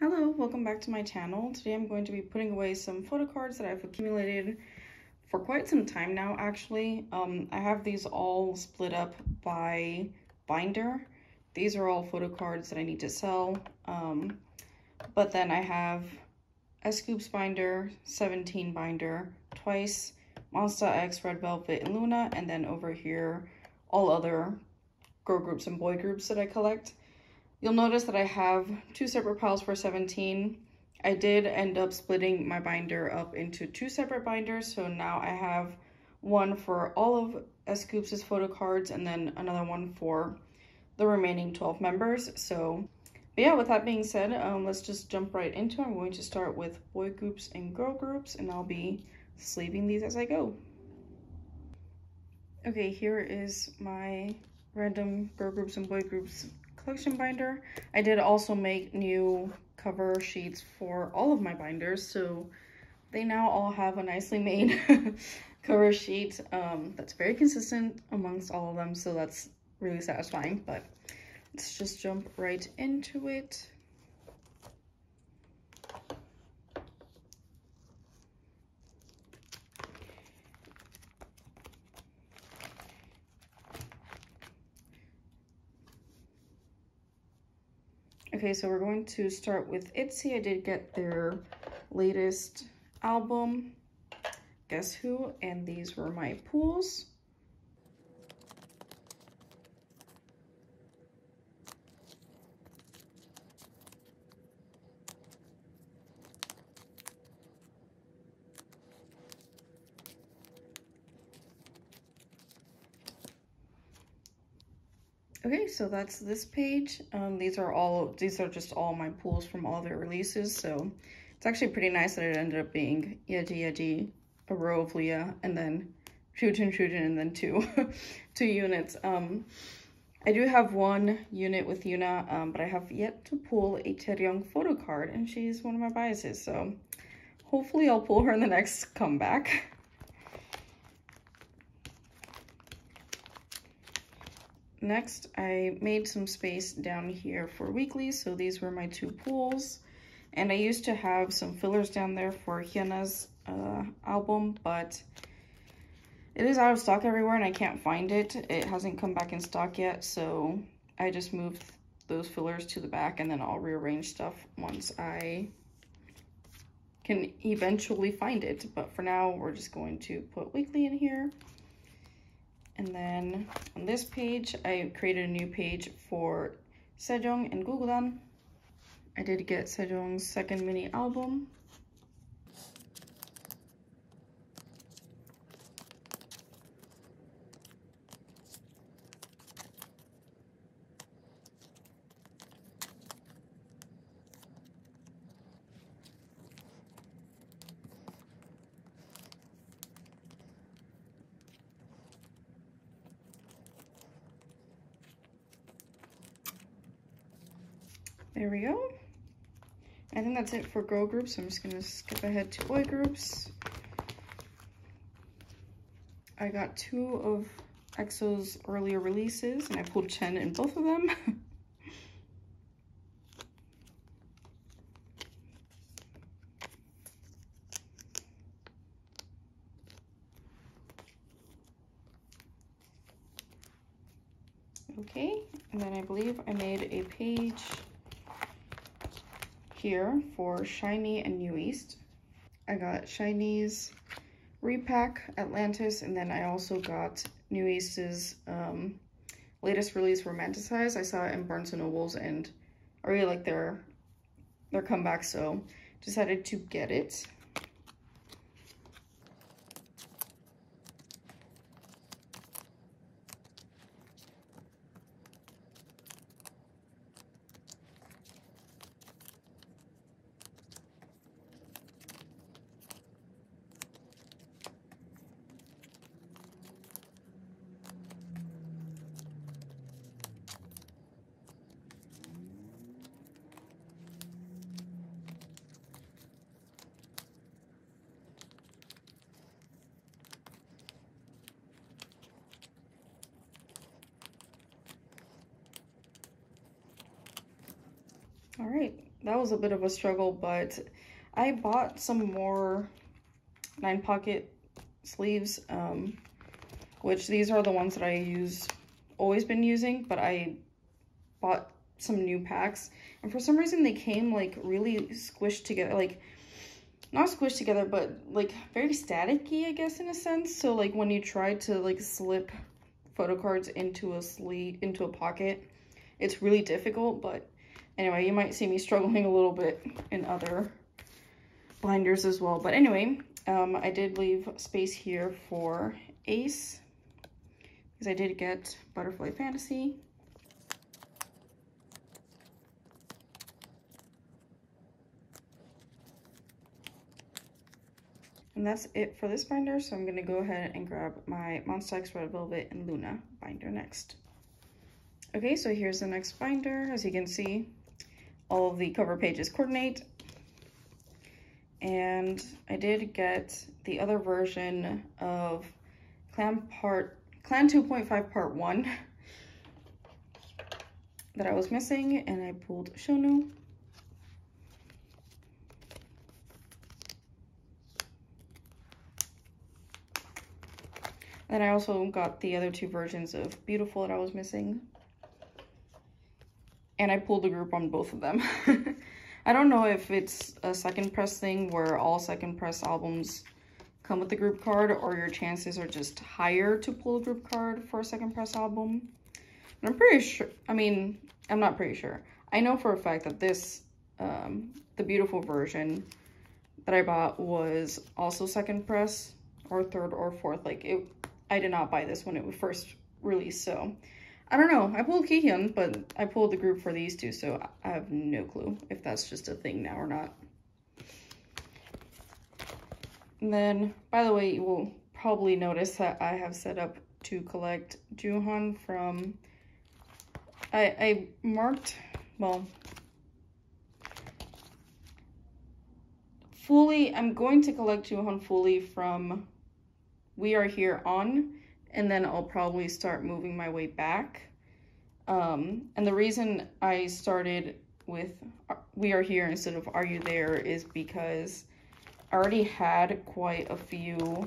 Hello, welcome back to my channel. Today I'm going to be putting away some photo cards that I've accumulated for quite some time now actually. Um, I have these all split up by binder. These are all photo cards that I need to sell. Um, but then I have S.Coups binder, 17 binder, twice, Monsta X, Red Velvet, and Loona, and then over here all other girl groups and boy groups that I collect. You'll notice that I have two separate piles for 17. I did end up splitting my binder up into two separate binders, so now I have one for all of S.Coups' photo cards and then another one for the remaining 12 members. So, but yeah, with that being said, um, let's just jump right into it. I'm going to start with boy groups and girl groups, and I'll be sleeving these as I go. Okay, here is my random girl groups and boy groups collection binder. I did also make new cover sheets for all of my binders, so they now all have a nicely made cover sheet um, that's very consistent amongst all of them, so that's really satisfying, but let's just jump right into it. Okay, so we're going to start with ITZY. I did get their latest album, Guess Who, and these were my pools. Okay, so that's this page. Um, these are all, these are just all my pulls from all their releases. So it's actually pretty nice that it ended up being Yeji Yeji, a row of Lia, and then Ryujin Ryujin, and then two, two units. Um, I do have one unit with Yuna, um, but I have yet to pull a Chaeryeong photo card, and she's one of my biases. So hopefully I'll pull her in the next comeback. Next, I made some space down here for Weeekly, so these were my two pools. And I used to have some fillers down there for Hyena's uh, album, but it is out of stock everywhere and I can't find it. It hasn't come back in stock yet, so I just moved those fillers to the back and then I'll rearrange stuff once I can eventually find it. But for now, we're just going to put Weeekly in here. And then on this page, I created a new page for Sejeong and Gugudan. I did get Sejeong's second mini album. There we go. I think that's it for girl groups. I'm just gonna skip ahead to boy groups. I got two of EXO's earlier releases and I pulled Chen in both of them. okay, and then I believe I made a page here for SHINee and NU'EST. I got SHINee's repack Atlantis, and then I also got NU'EST's um, latest release Romanticize. I saw it in Barnes & Nobles, and I really like their, their comeback, so decided to get it. All right, that was a bit of a struggle, but I bought some more nine pocket sleeves, um, which these are the ones that I use, always been using, but I bought some new packs. And for some reason they came like really squished together, like not squished together, but like very staticky, I guess, in a sense. So like when you try to like slip photo cards into a sleeve, into a pocket, it's really difficult. But anyway, you might see me struggling a little bit in other binders as well. But anyway, um, I did leave space here for Ace because I did get Butterfly Fantasy. And that's it for this binder, so I'm gonna go ahead and grab my Monsta X Red Velvet and Loona binder next. Okay, so here's the next binder. As you can see, all of the cover pages coordinate. And I did get the other version of Clan Part Clan 2.5 Part 1 that I was missing, and I pulled Shonu. Then I also got the other two versions of Beautiful that I was missing. And I pulled a group on both of them. I don't know if it's a second press thing where all second press albums come with the group card or your chances are just higher to pull a group card for a second press album. And I'm pretty sure, I mean, I'm not pretty sure. I know for a fact that this, um, the beautiful version that I bought was also second press or third or fourth. Like it, I did not buy this when it was first released, so I don't know. I pulled Kihyun, but I pulled the group for these two, so I have no clue if that's just a thing now or not. And then, by the way, you will probably notice that I have set up to collect Jooheon from... I, I marked, well, fully, I'm going to collect Jooheon fully from we are here on, and then I'll probably start moving my way back. Um, and the reason I started with we are here instead of are you there is because I already had quite a few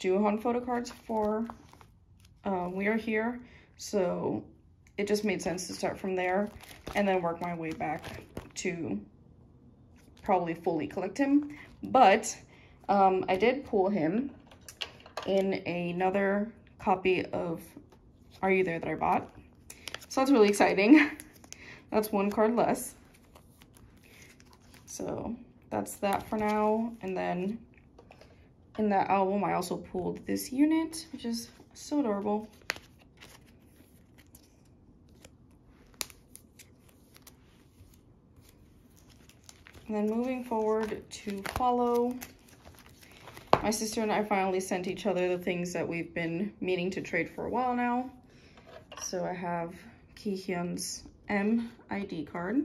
Jooheon photo cards for um, we are here. So it just made sense to start from there and then work my way back to probably fully collect him. But um, I did pull him in another copy of Are You There that I bought. So that's really exciting. that's one card less. So that's that for now. And then in that album, I also pulled this unit, which is so adorable. And then moving forward to follow, my sister and I finally sent each other the things that we've been meaning to trade for a while now. So I have Kihyun's M ID card.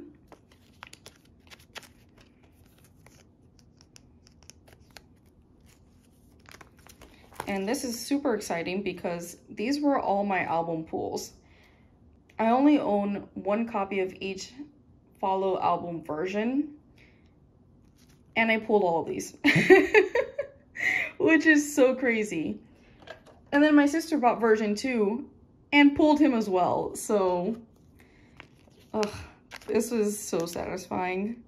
And this is super exciting because these were all my album pools. I only own one copy of each follow album version. And I pulled all of these. which is so crazy. And then my sister bought version 2 and pulled him as well. So, ugh, this was so satisfying.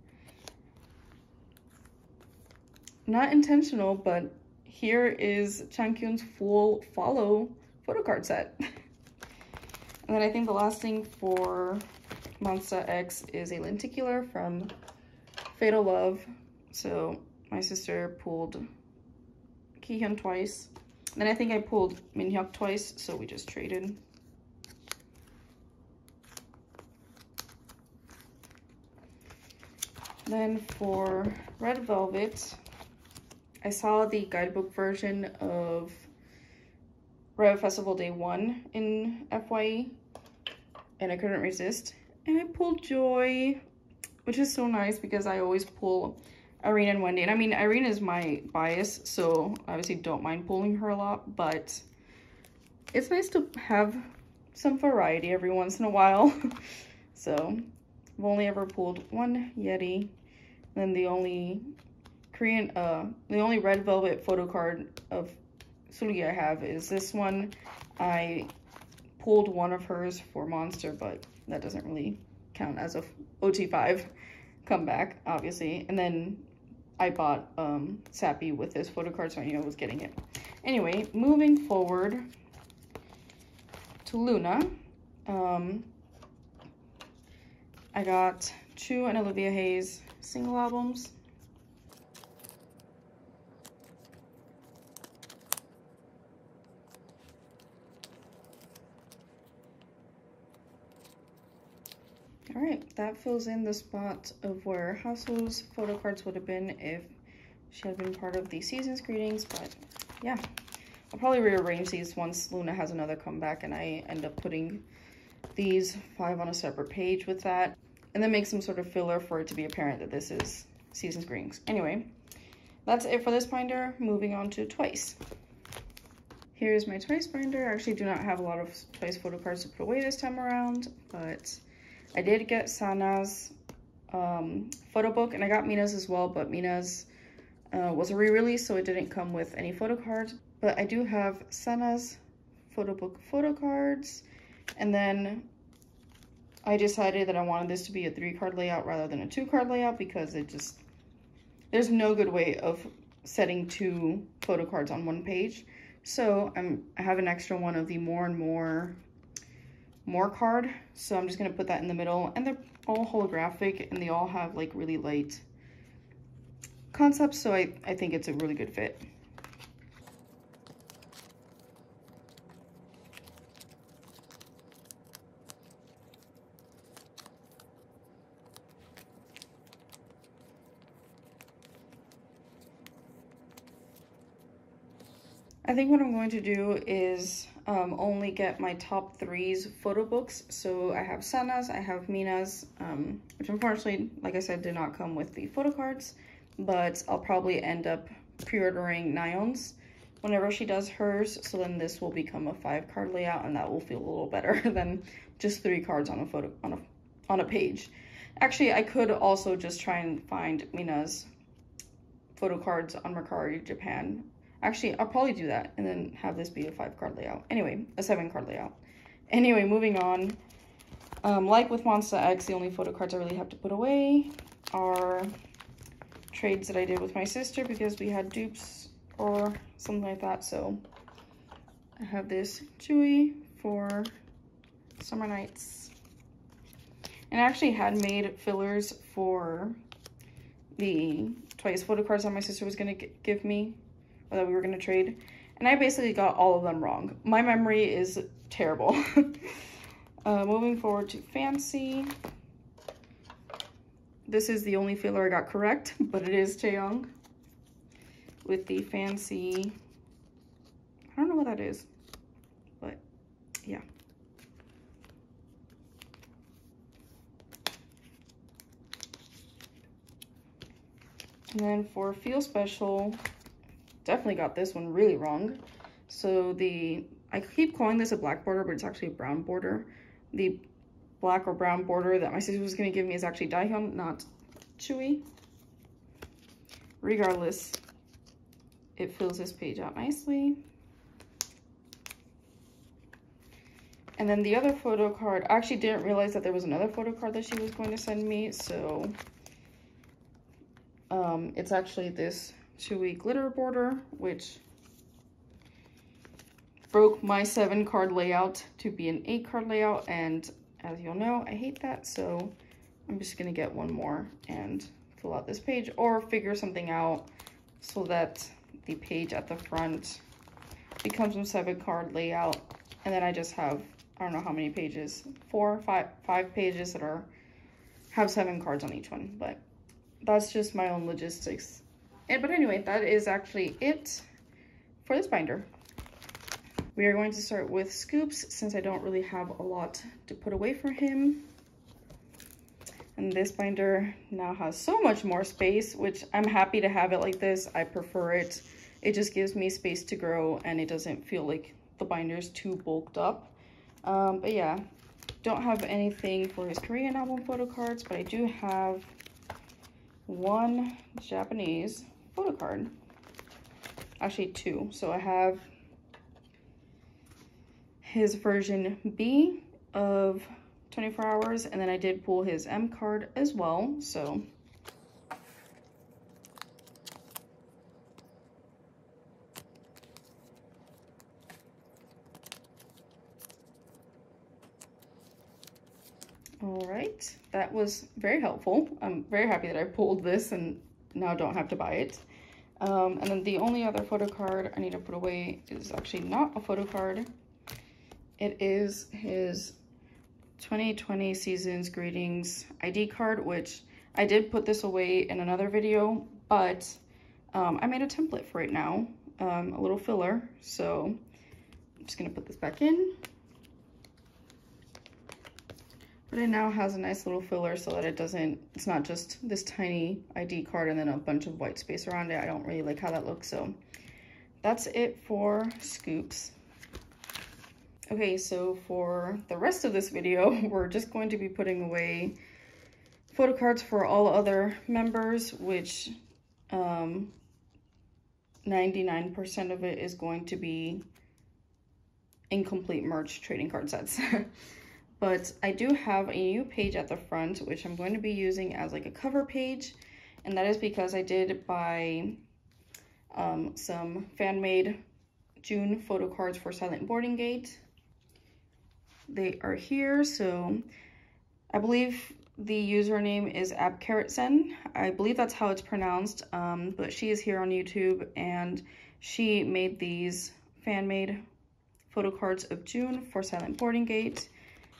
Not intentional, but here is Changkyun's full follow photo card set. and then I think the last thing for Monsta X is a lenticular from Fatal Love. So my sister pulled Kihyun twice. Then I think I pulled Minhyuk twice, so we just traded. Then for Red Velvet, I saw the guidebook version of ReVe Festival Day 1 in FYE, and I couldn't resist. And I pulled Joy, which is so nice because I always pull Irene and Wendy. And I mean, Irene is my bias, so obviously don't mind pulling her a lot, but it's nice to have some variety every once in a while. so I've only ever pulled one Yeri. then the only Korean, uh, the only red velvet photo card of Seulgi I have is this one. I pulled one of hers for Monster, but that doesn't really count as a OT5 comeback, obviously. And then I bought um, Sappy with this photo card, so I knew I was getting it. Anyway, moving forward to Loona. Um, I got Chuu and Olivia Hye's single albums. All right, that fills in the spot of where Haseul's photo cards would have been if she had been part of the season's greetings, but yeah. I'll probably rearrange these once Loona has another comeback and I end up putting these five on a separate page with that and then make some sort of filler for it to be apparent that this is season's greetings. Anyway, that's it for this binder. Moving on to Twice. Here's my Twice binder. I actually do not have a lot of Twice photo cards to put away this time around, but I did get Sana's um, photo book, and I got Mina's as well, but Mina's uh, was a re-release, so it didn't come with any photo cards. But I do have Sana's photo book photo cards, and then I decided that I wanted this to be a three card layout rather than a two card layout because it just, there's no good way of setting two photo cards on one page. So I'm, I have an extra one of the more and more more card. So I'm just going to put that in the middle. And they're all holographic and they all have like really light concepts. So I, I think it's a really good fit. I think what I'm going to do is um, only get my top threes photo books. So I have Sana's, I have Mina's, um, which unfortunately, like I said, did not come with the photo cards, but I'll probably end up pre-ordering Nayeon's whenever she does hers. So then this will become a five card layout and that will feel a little better than just three cards on a photo, on a, on a page. Actually, I could also just try and find Mina's photo cards on Mercari Japan Actually, I'll probably do that and then have this be a five card layout. Anyway, a seven card layout. Anyway, moving on. Um, like with Monsta X, the only photo cards I really have to put away are trades that I did with my sister because we had dupes or something like that. So I have this Tzuyu for Summer Nights. And I actually had made fillers for the twice photo cards that my sister was going to give me that we were going to trade. And I basically got all of them wrong. My memory is terrible. uh, moving forward to Fancy. This is the only filler I got correct, but it is Chaeyoung with the Fancy, I don't know what that is, but yeah. And then for Feel Special, definitely got this one really wrong. So the, I keep calling this a black border, but it's actually a brown border. The black or brown border that my sister was going to give me is actually Dahyun, not Tzuyu. Regardless, it fills this page out nicely. And then the other photo card, I actually didn't realize that there was another photo card that she was going to send me. So um, it's actually this Tzuyu glitter border, which broke my seven card layout to be an eight card layout. And as you'll know, I hate that. So I'm just gonna get one more and fill out this page or figure something out so that the page at the front becomes a seven card layout. And then I just have, I don't know how many pages, four, five, five pages that are, have seven cards on each one, but that's just my own logistics and, but anyway, that is actually it for this binder. We are going to start with S.Coups since I don't really have a lot to put away for him. And this binder now has so much more space, which I'm happy to have it like this. I prefer it. It just gives me space to grow and it doesn't feel like the binder is too bulked up. Um, but yeah, don't have anything for his Korean album photo cards, but I do have one Japanese photo card. Actually, two. So I have his version B of 24 hours, and then I did pull his M card as well. So All right, that was very helpful. I'm very happy that I pulled this and now don't have to buy it. Um, and then the only other photo card I need to put away is actually not a photo card. It is his 2020 Seasons Greetings ID card, which I did put this away in another video, but um, I made a template for it now, um, a little filler. So I'm just gonna put this back in. But it now has a nice little filler so that it doesn't, it's not just this tiny ID card and then a bunch of white space around it. I don't really like how that looks. So that's it for S.Coups. Okay, so for the rest of this video, we're just going to be putting away photo cards for all other members, which 99% um, of it is going to be incomplete merch trading card sets. but I do have a new page at the front, which I'm going to be using as like a cover page. And that is because I did buy um, some fan-made Jun photo cards for Silent Boarding Gate. They are here, so I believe the username is abkaratsen. I believe that's how it's pronounced, um, but she is here on YouTube and she made these fan-made photo cards of Jun for Silent Boarding Gate.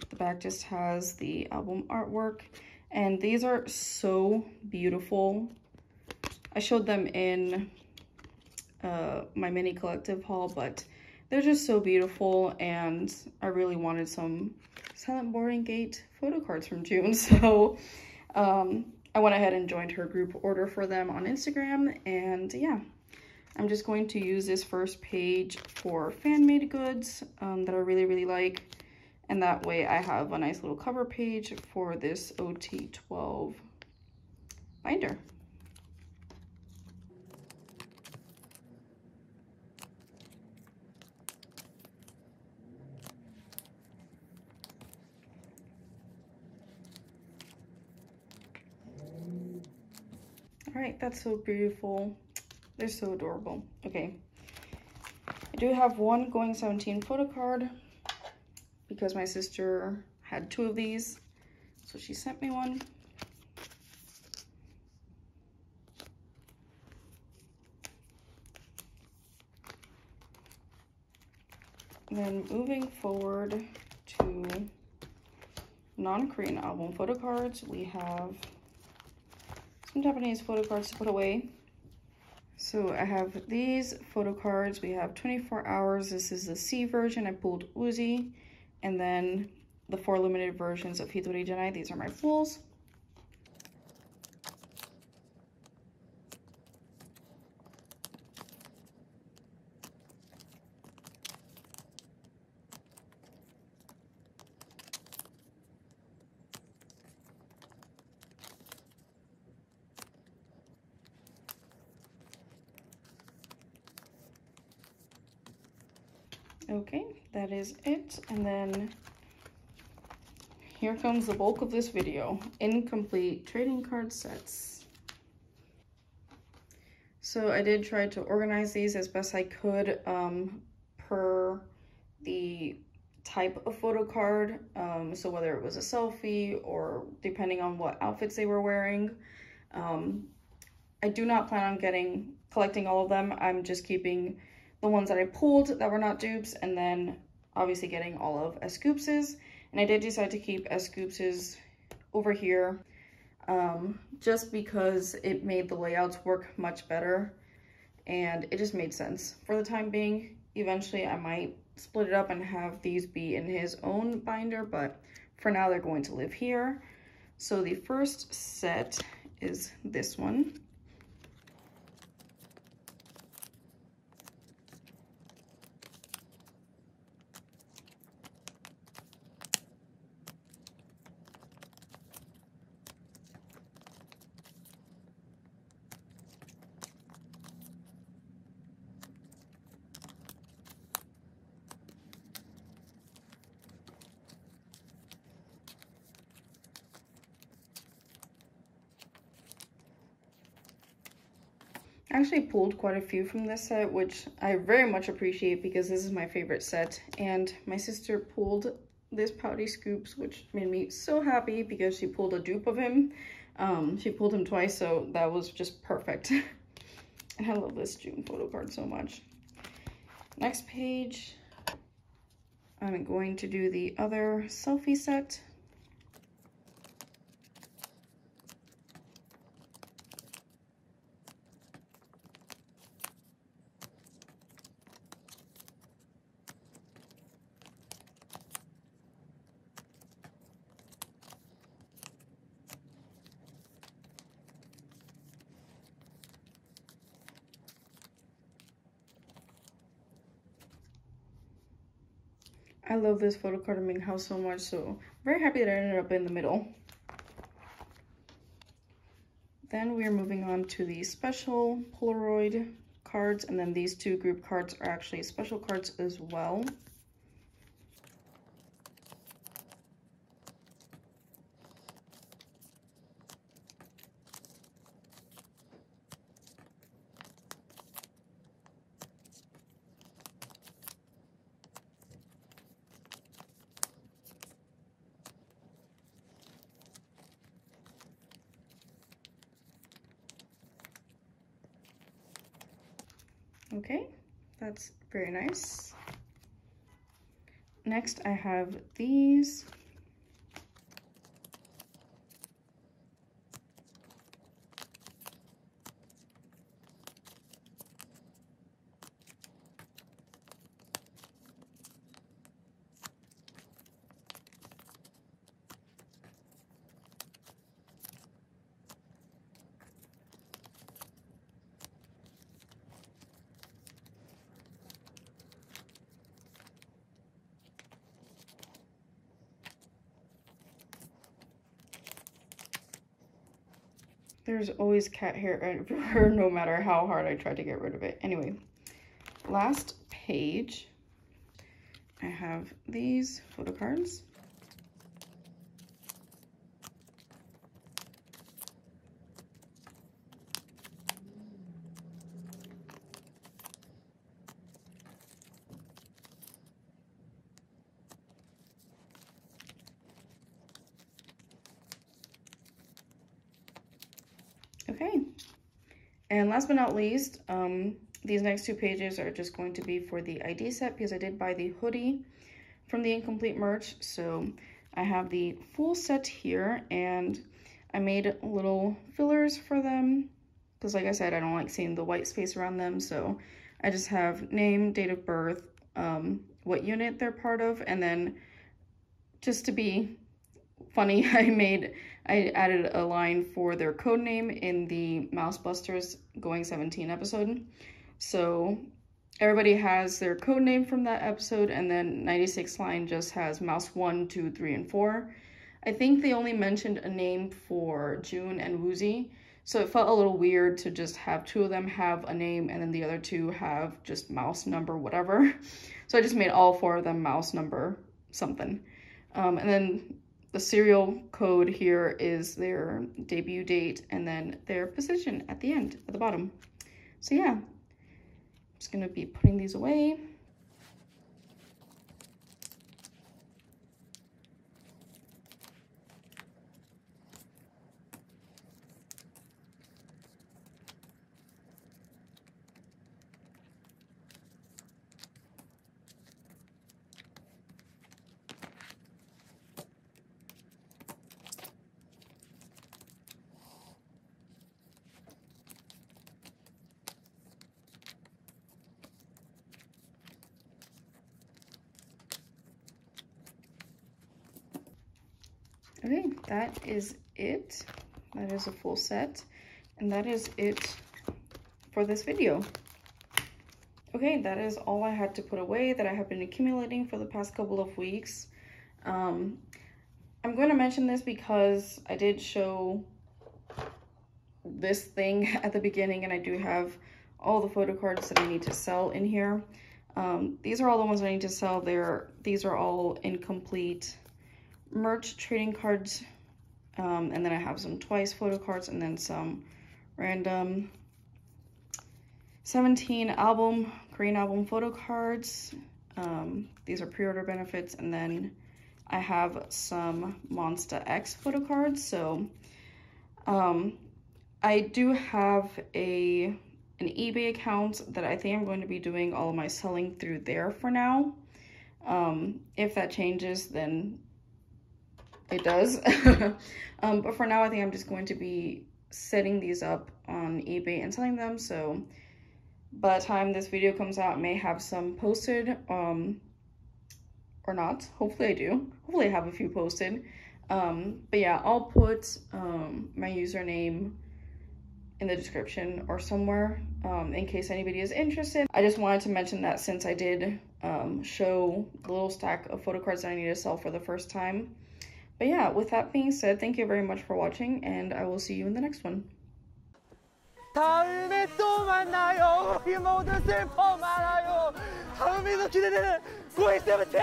The back just has the album artwork. And these are so beautiful. I showed them in uh, my mini collective haul, but they're just so beautiful. And I really wanted some Silent Boarding Gate photo cards from Jun. So um, I went ahead and joined her group order for them on Instagram. And yeah, I'm just going to use this first page for fan-made goods um, that I really, really like. And that way I have a nice little cover page for this OT12 binder. All right, that's so beautiful. They're so adorable. Okay. I do have one going 17 photo card because my sister had two of these. So she sent me one. Then moving forward to non-Korean album photo cards, we have some Japanese photo cards to put away. So I have these photo cards. We have 24 hours. This is the C version. I pulled Woozi. And then the four limited versions of Hitori Janai. These are my pools. Okay, that is it. And then here comes the bulk of this video, incomplete trading card sets. So I did try to organize these as best I could um, per the type of photo card. Um, so whether it was a selfie or depending on what outfits they were wearing. Um, I do not plan on getting collecting all of them. I'm just keeping the ones that I pulled that were not dupes, and then obviously getting all of S.Coups's. And I did decide to keep S.Coups's over here um, just because it made the layouts work much better and it just made sense for the time being. Eventually I might split it up and have these be in his own binder, but for now they're going to live here. So the first set is this one. Actually pulled quite a few from this set, which I very much appreciate because this is my favorite set. And my sister pulled this Pouty S.Coups, which made me so happy because she pulled a dupe of him. Um, she pulled him twice, so that was just perfect. and I love this Jun photo card so much. Next page, I'm going to do the other selfie set. Love this photo card in house so much, so very happy that I ended up in the middle. Then we are moving on to the special Polaroid cards, and then these two group cards are actually special cards as well. Okay, that's very nice. Next, I have these. There's always cat hair everywhere, no matter how hard I try to get rid of it. Anyway, last page, I have these photo cards. Okay, and last but not least, um, these next two pages are just going to be for the ID set because I did buy the hoodie from the incomplete merch. So I have the full set here and I made little fillers for them because like I said, I don't like seeing the white space around them. So I just have name, date of birth, um, what unit they're part of, and then just to be funny, I made I added a line for their code name in the Mouse Busters Going 17 episode. So everybody has their code name from that episode, and then 96 line just has Mouse 1, 2, 3, and 4. I think they only mentioned a name for Jun and Woozi, so it felt a little weird to just have two of them have a name and then the other two have just mouse number whatever. So I just made all four of them mouse number something. Um, and then the serial code here is their debut date and then their position at the end, at the bottom. So yeah, I'm just gonna be putting these away. Okay, that is it. That is a full set. And that is it for this video. Okay, that is all I had to put away that I have been accumulating for the past couple of weeks. Um, I'm going to mention this because I did show this thing at the beginning and I do have all the photo cards that I need to sell in here. Um, these are all the ones I need to sell. They're, these are all incomplete merch trading cards. Um, and then I have some twice photo cards and then some random 17 album, Korean album photo cards. Um, these are pre-order benefits. And then I have some Monsta X photo cards. So um, I do have a an eBay account that I think I'm going to be doing all of my selling through there for now. Um, if that changes, then it does. um, but for now, I think I'm just going to be setting these up on eBay and selling them. So by the time this video comes out, I may have some posted um, or not. Hopefully I do. Hopefully I have a few posted. Um, but yeah, I'll put um, my username in the description or somewhere um, in case anybody is interested. I just wanted to mention that since I did um, show the little stack of photo cards that I need to sell for the first time. But yeah, with that being said, thank you very much for watching and I will see you in the next one. 다음에 또 만나요. 우리 모두 슬퍼 말아요. 다음에도 기대되는 고이 세븐틴!